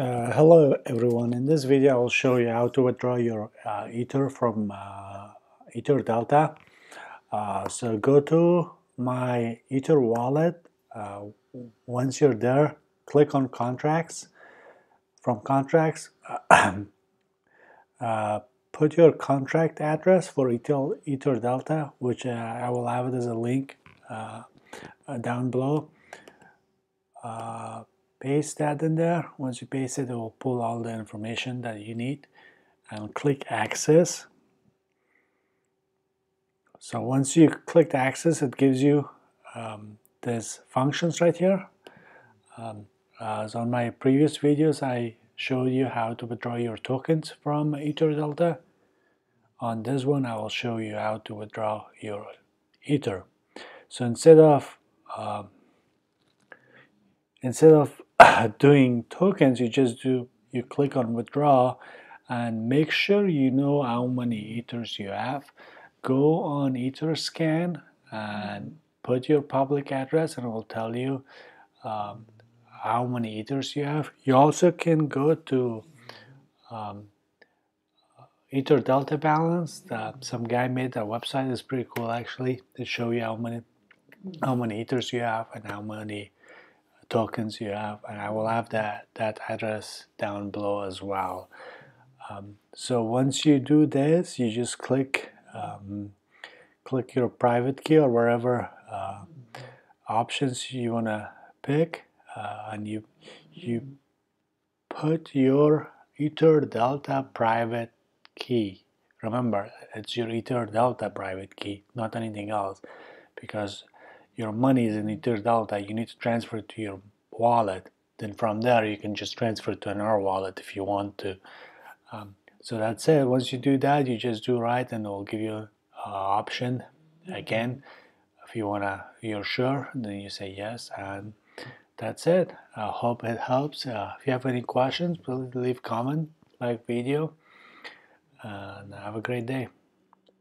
Uh, hello everyone, in this video I will show you how to withdraw your uh, Ether from uh, Ether Delta. Uh, so go to my Ether wallet, uh, once you're there click on contracts, from contracts uh, put your contract address for Ether, Ether Delta which I will have it as a link down below paste that in there. Once you paste it it will pull all the information that you need and click access. So once you click access it gives you um, these functions right here. Um, as on my previous videos I showed you how to withdraw your tokens from Ether Delta. On this one I will show you how to withdraw your Ether. So instead of um, instead of doing tokens you just do you click on withdraw and make sure you know how many ethers you have. Go on etherscan and put your public address and it will tell you um, how many ethers you have. You also can go to um, ether delta balance some guy made that website. It's pretty cool actually to show you how many how many ethers you have and how many tokens you have and I will have that that address down below as well. Um, so once you do this you just click um, click your private key or wherever uh, options you want to pick uh, and you you put your ether delta private key. Remember it's your ether delta private key not anything else because your money is in Ether Delta, you need to transfer it to your wallet. Then from there, you can just transfer it to another wallet if you want to. Um, so that's it. Once you do that, you just do right, and it will give you an uh, option again. If you wanna, you're sure, then you say yes, and that's it. I hope it helps. Uh, if you have any questions, please leave comment, like video, and have a great day.